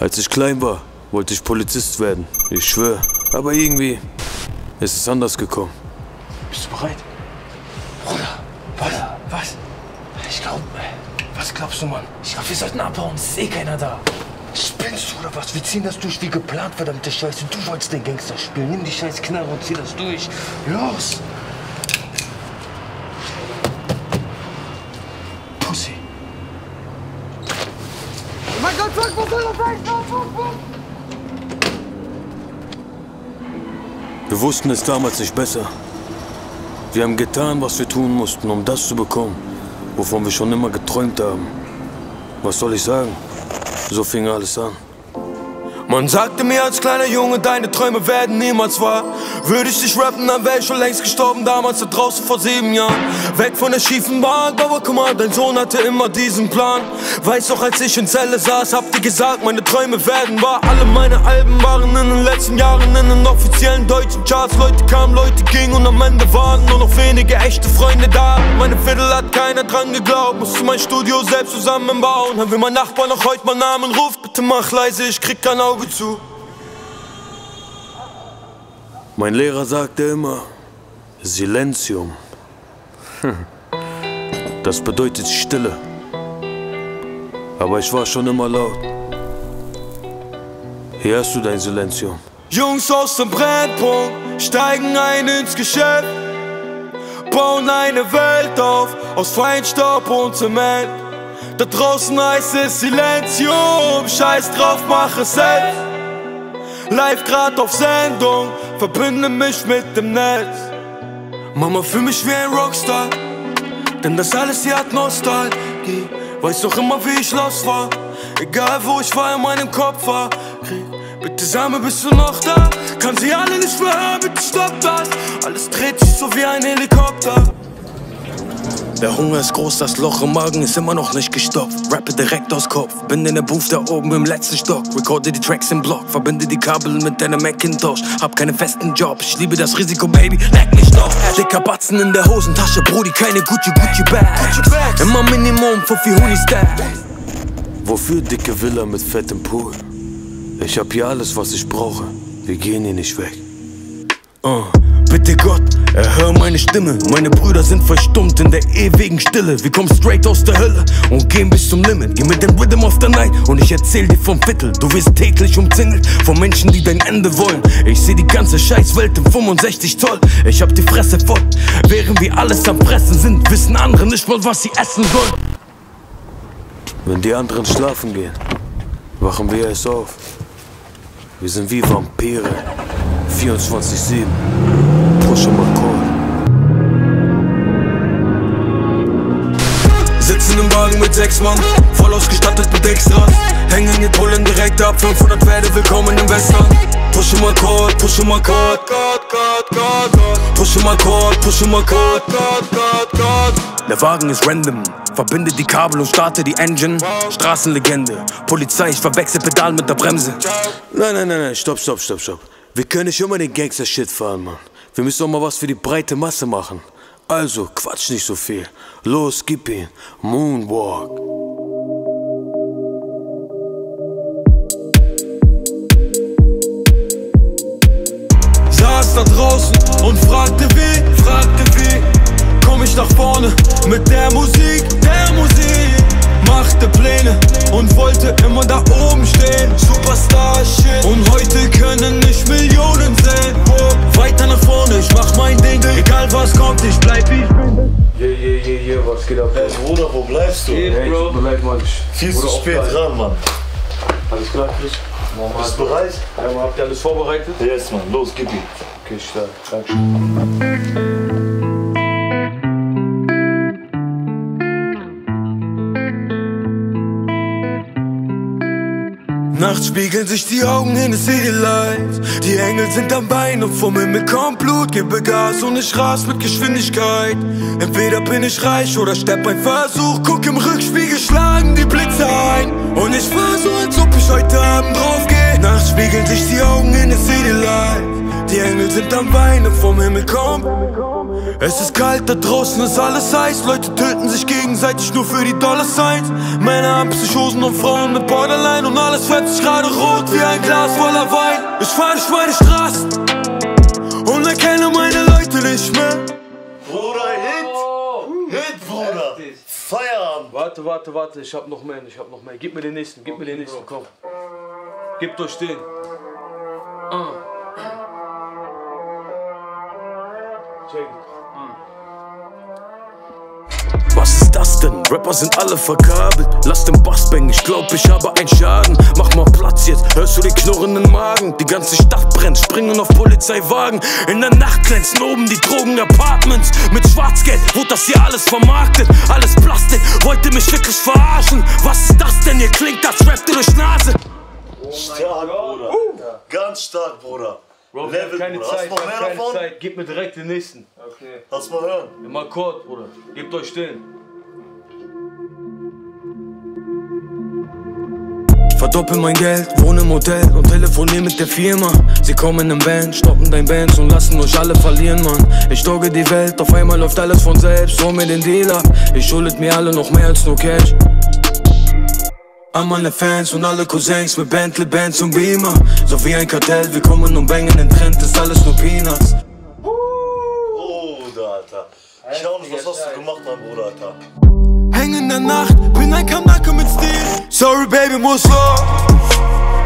Als ich klein war, wollte ich Polizist werden. Ich schwöre. Aber irgendwie ist es anders gekommen. Bist du bereit? Bruder, was? Was? Ich glaub, was glaubst du, Mann? Ich glaub, wir sollten abhauen. Es ist eh keiner da. Spinnst du oder was? Wir ziehen das durch wie geplant, verdammte Scheiße. Du wolltest den Gangster spielen. Nimm die scheiß Knarre und zieh das durch. Los! Pussy. Mein Gott, fuck, was soll das sein? Fuck, fuck, fuck. Wir wussten es damals nicht besser. Wir haben getan, was wir tun mussten, um das zu bekommen, wovon wir schon immer geträumt haben. Was soll ich sagen? So fing alles an. Man sagte mir als kleiner Junge, deine Träume werden niemals wahr. Würde ich dich rappen, dann wär ich schon längst gestorben, damals da draußen vor sieben Jahren. Weg von der schiefen Bank, aber guck mal, dein Sohn hatte immer diesen Plan. Weiß doch, als ich in Zelle saß, habt ihr gesagt, meine Träume werden wahr. Alle meine Alben waren in den letzten Jahren in den offiziellen deutschen Charts. Leute kamen, Leute gingen und am Ende waren nur noch wenige echte Freunde da. Meine Viertel hat keiner dran geglaubt, musste mein Studio selbst zusammenbauen. Dann will mein Nachbar noch heute meinen Namen ruft, bitte mach leise, ich krieg kein Auge zu. Mein Lehrer sagte immer, Silenzium. Das bedeutet Stille. Aber ich war schon immer laut. Hier hast du dein Silenzium. Jungs aus dem Brennpunkt steigen ein ins Geschäft, bauen eine Welt auf aus Feinstaub und Zement. Da draußen heißt es Silenzium, scheiß drauf, mach es selbst. Live grad auf Sendung, verbinde mich mit dem Netz. Mama, fühl mich wie ein Rockstar, denn das alles hier hat Nostalgie. Weiß noch immer, wie ich los war, egal wo ich war, in meinem Kopf war. Bitte sag mir, bist du noch da? Kann sie alle nicht verhören, bitte stopp das. Alles dreht sich so wie ein Helikopter. Der Hunger ist groß, das Loch im Magen ist immer noch nicht gestopft. Rappe direkt aus Kopf, bin in der Booth da oben im letzten Stock. Recorde die Tracks im Block, verbinde die Kabel mit deiner Macintosh. Hab keinen festen Job, ich liebe das Risiko, Baby, leck mich doch. Dicker Batzen in der Hosentasche, Brudi, keine Gucci, Gucci Bags. Immer Minimum für vier Huni Stacks. Wofür dicke Villa mit fettem Pool? Ich hab hier alles, was ich brauche. Wir gehen hier nicht weg. Uh, bitte Gott, erhör meine Stimme. Meine Brüder sind verstummt in der ewigen Stille. Wir kommen straight aus der Hölle und gehen bis zum Limit. Geh mit dem Rhythm of the Night und ich erzähl dir vom Viertel. Du wirst täglich umzingelt von Menschen, die dein Ende wollen. Ich seh die ganze Scheißwelt im 65 Zoll. Ich hab die Fresse voll. Während wir alles am Fressen sind, wissen andere nicht mal, was sie essen sollen. Wenn die anderen schlafen gehen, wachen wir erst auf. Wir sind wie Vampire. 24-7. Em Akkord. Sitzen im Wagen mit sechs Mann, voll ausgestattet mit Extras. Hängen in Polen direkt ab, 500 Pferde, willkommen im Western. Push em Akkord, push em Akkord, Gott, Gott, Gott. Push em Akkord, push em Akkord, Gott, Gott, Gott. Der Wagen ist random, verbinde die Kabel und starte die Engine. Straßenlegende, Polizei, ich verwechsel Pedal mit der Bremse. Nein, nein, nein, nein, stopp, stopp, stopp, stopp. Wir können nicht immer den Gangster-Shit fahren, Mann. Wir müssen auch mal was für die breite Masse machen. Also, quatsch nicht so viel. Los, gib ihn. Moonwalk. Saß da draußen und fragte wie, fragte wie. Komm ich nach vorne mit der Musik, der Musik. Machte Pläne und wollte immer da oben stehen. Superstar-Shit. Und heute können Viel zu spät dran, Mann. Alles klar, Chris? Bist du bereit? Ja, Mann, habt ihr alles vorbereitet? Yes, Mann. Los, gib ihn. Okay, stark. Dankeschön. Nachts spiegeln sich die Augen in City Lights. Die Engel sind am Bein und vom Himmel kommt Blut. Gebe Gas und ich ras mit Geschwindigkeit. Entweder bin ich reich oder stepp ein Versuch. Guck im Rückspiegel, schlagen die Blitze ein. Und ich fahr so, als ob ich heute Abend draufgeh. Nachts spiegeln sich die Augen in City Lights. Die Engel sind am Weinen, vom Himmel kommt. Es ist kalt, da draußen ist alles heiß. Leute töten sich gegenseitig nur für die Dollar Signs. Männer haben Psychosen und Frauen mit Borderline. Und alles fährt sich gerade rot wie ein Glas voller Wein. Ich fahr durch meine Straßen und erkenne meine Leute nicht mehr. Bruder, Hit! Hit, Bruder! Feierabend! Warte, warte, warte, ich hab noch mehr, ich hab noch mehr. Gib mir den nächsten, gib mir den nächsten, komm. Gib euch den. Ah. Check das denn? Rapper sind alle verkabelt. Lass den Bass bang, ich glaub, ich habe einen Schaden. Mach mal Platz jetzt, hörst du den knurrenden Magen? Die ganze Stadt brennt, springen auf Polizeiwagen. In der Nacht glänzen oben die Drogen-Apartments. Mit Schwarzgeld wurde das hier alles vermarktet. Alles Plastik, wollt ihr mich wirklich verarschen? Was ist das denn? Ihr klingt, das rappt ihr durch Nase. Stark, Bruder. Ganz stark, Bruder. Bro, wir haben Level, keine Bruder. Zeit, Hast du noch mehr keine davon? Zeit. Gib mir direkt den nächsten. Okay. Lass mal hören. Mal kurz, Bruder. Gebt euch den. Verdoppel mein Geld, wohne im Hotel und telefonier mit der Firma. Sie kommen im Van, stoppen dein Bands und lassen euch alle verlieren, Mann. Ich dogge die Welt, auf einmal läuft alles von selbst. Hol mir den Dealer, ich schuldet mir alle noch mehr als nur Cash. An meine Fans und alle Cousins mit Bentley, Bands und Beamer. So wie ein Kartell, wir kommen und bangen den Trend, ist alles nur Peanuts. Bruder, Alter. Schau nicht, was hast du gemacht, mein Bruder, Alter. Häng in der Nacht, bin ein Kanake mit Stil. Sorry, Baby, muss los.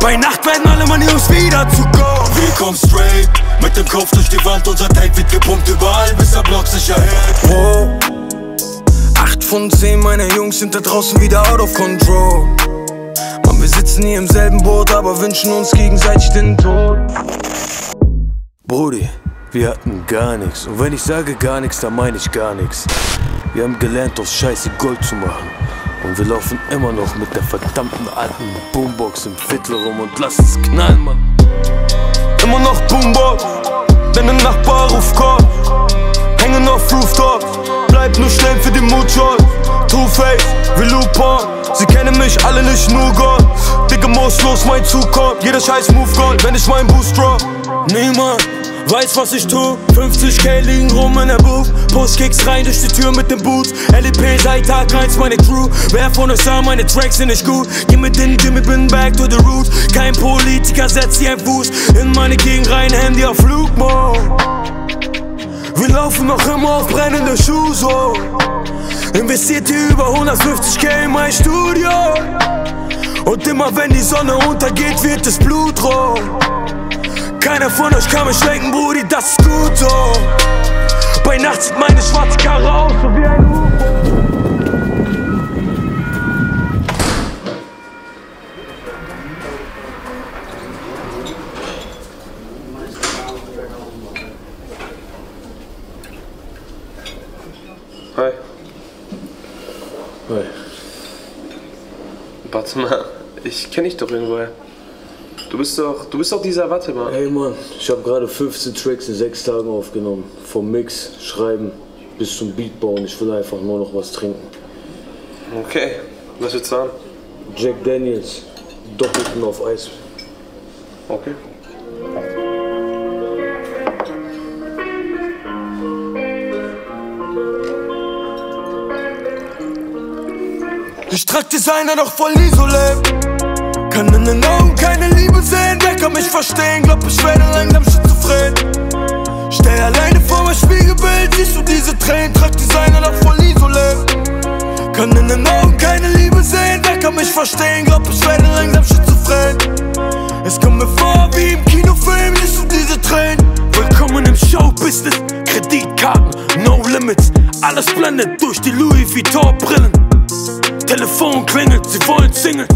Bei Nacht werden alle meine Jungs wieder zu go. Wir kommen straight, mit dem Kopf durch die Wand, unser Tape wird gepumpt überall, bis der Block sich erhält. Wow. Acht von zehn meiner Jungs sind da draußen wieder out of control. Mann, wir sitzen hier im selben Boot, aber wünschen uns gegenseitig den Tod. Brudi, wir hatten gar nichts. Und wenn ich sage gar nichts, dann meine ich gar nichts. Wir haben gelernt, aus Scheiße Gold zu machen. Und wir laufen immer noch mit der verdammten alten Boombox im Viertel rum und lassen es knallen, Mann. Immer noch Boombox, denn der Nachbar ruft Call. Hängen auf Rooftops, bleib nur schnell für die Muchos. Two-Face, wie Lupon, sie kennen mich alle nicht nur Gott. Dicke muss los, mein Zug kommt, jeder scheiß Move Gold, wenn ich mein Boost drop. Niemand weiß, was ich tu. 50k liegen rum in der Booth. Push-Kicks rein durch die Tür mit den Boots. LEP seit Tag 1 meine Crew. Wer von euch sah, meine Tracks sind nicht gut. Geh mit den Jimmy, bin back to the roots. Kein Politiker setzt hier einen Fuß in meine Gegend rein, Handy auf Flugmode. Wir laufen noch immer auf brennende Schuhe so. Investiert hier über 150k in mein Studio. Und immer wenn die Sonne untergeht, wird es blutrot. Keiner von euch kann mich lenken, Brudi, das ist gut so. Bei Nacht sieht meine schwarze Karre aus, so wie ein U-Boot. Hi. Hi. Warte mal, ich kenne dich doch irgendwoher. Du bist doch, du bist doch dieser, warte mal. Hey Mann, ich habe gerade 15 Tracks in 6 Tagen aufgenommen. Vom Mix, Schreiben bis zum Beat bauen. Ich will einfach nur noch was trinken. Okay, was willst du haben? Jack Daniels, Doppelten auf Eis. Okay. Ich trag Designer doch voll Isolé. Kann in den Augen keine Liebe sehen. Wer kann mich verstehen? Glaub, ich werde langsam schizophren. Steh alleine vor mein Spiegelbild. Siehst du diese Tränen? Trag Designer doch voll Isolé. Kann in den Augen keine Liebe sehen. Wer kann mich verstehen? Glaub, ich werde langsam schizophren. Es kommt mir vor wie im Kinofilm. Siehst du diese Tränen? Willkommen im Showbusiness, Kreditkarten, no limits. Alles blendet durch die Louis Vuitton Brillen. Telefon klingelt, sie wollen singen.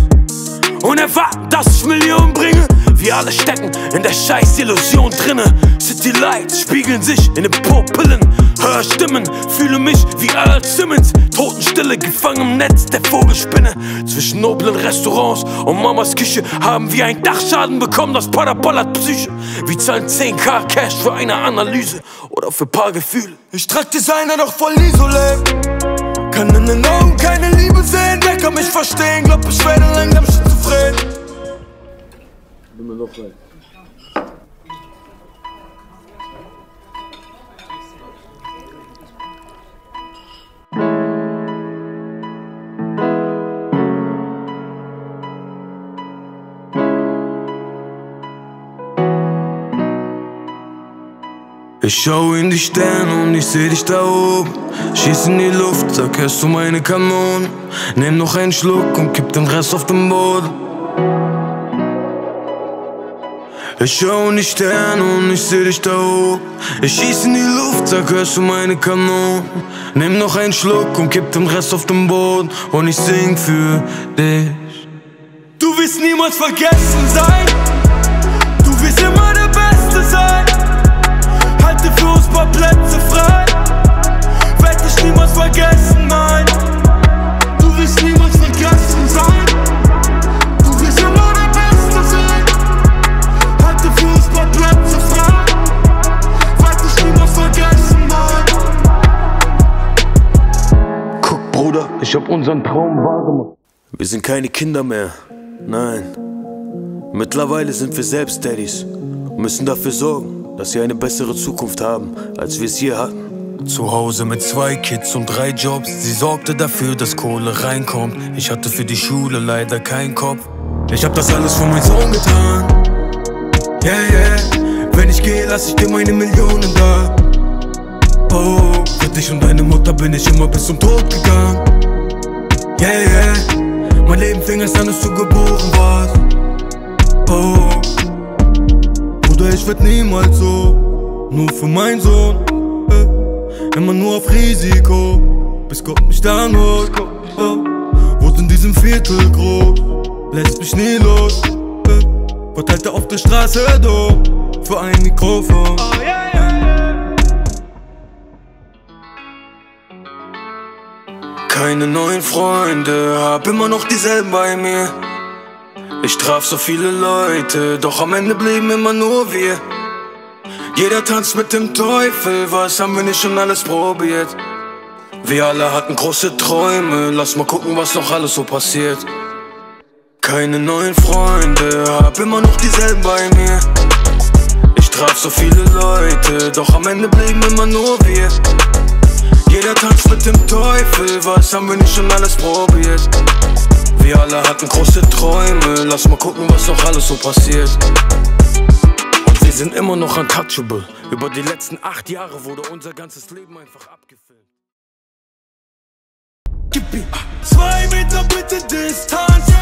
Und erwarten, dass ich Millionen bringe. Wir alle stecken in der scheiß Illusion drinne. City Lights spiegeln sich in den Pupillen. Hör Stimmen, fühle mich wie Earl Simmons. Totenstille, gefangen im Netz der Vogelspinne. Zwischen noblen Restaurants und Mamas Küche haben wir einen Dachschaden bekommen. Das Paraballert Psyche. Wir zahlen 10k Cash für eine Analyse oder für paar Gefühle. Ich trag Designer doch voll Isolé. Kann in den Augen keine Liebe sehen. Wer kann mich verstehen? Glaub, ich werde langsam schizophren. Nimm mir noch Ich schau in die Sterne und ich seh dich da oben. Schieß in die Luft, sag, hörst du meine Kanonen? Nimm noch einen Schluck und kipp den Rest auf den Boden. Ich schau in die Sterne und ich seh dich da oben. Ich schieß in die Luft, sag, hörst du meine Kanonen? Nimm noch einen Schluck und kipp den Rest auf den Boden. Und ich sing für dich. Du wirst niemals vergessen sein. Du wirst immer Paar Plätze frei. Werd dich niemals vergessen, nein. Du wirst niemals vergessen sein. Du wirst immer der Beste sein. Halte für uns paar Plätze frei. Werd dich niemals vergessen, nein. Guck, Bruder, ich hab unseren Traum wahrgemacht. Wir sind keine Kinder mehr. Nein. Mittlerweile sind wir selbst Daddys und müssen dafür sorgen, dass sie eine bessere Zukunft haben, als wir es je hatten. Zu Hause mit zwei Kids und drei Jobs. Sie sorgte dafür, dass Kohle reinkommt. Ich hatte für die Schule leider keinen Kopf. Ich hab das alles für meinen Sohn getan. Yeah, yeah. Wenn ich gehe, lass ich dir meine Millionen da. Oh, für dich und deine Mutter bin ich immer bis zum Tod gegangen. Yeah, yeah. Mein Leben fing erst an, als du geboren warst. Oh, Bruder, ich werd niemals so. Nur für meinen Sohn. Äh, immer nur auf Risiko. Bis Gott mich dann holt. Oh, wurde in diesem Viertel groß. Lässt mich nie los. Äh, verteilte auf der Straße do. Für ein Mikrofon. Keine neuen Freunde, hab immer noch dieselben bei mir. Ich traf so viele Leute, doch am Ende blieben immer nur wir. Jeder tanzt mit dem Teufel, was haben wir nicht schon alles probiert? Wir alle hatten große Träume, lass mal gucken, was noch alles so passiert. Keine neuen Freunde, hab immer noch dieselben bei mir. Ich traf so viele Leute, doch am Ende blieben immer nur wir. Jeder tanzt mit dem Teufel, was haben wir nicht schon alles probiert? Wir alle hatten große Träume, lass mal gucken, was noch alles so passiert. Und wir sind immer noch untouchable. Über die letzten acht Jahre wurde unser ganzes Leben einfach abgefilmt. Ah, zwei Meter bitte Distanz.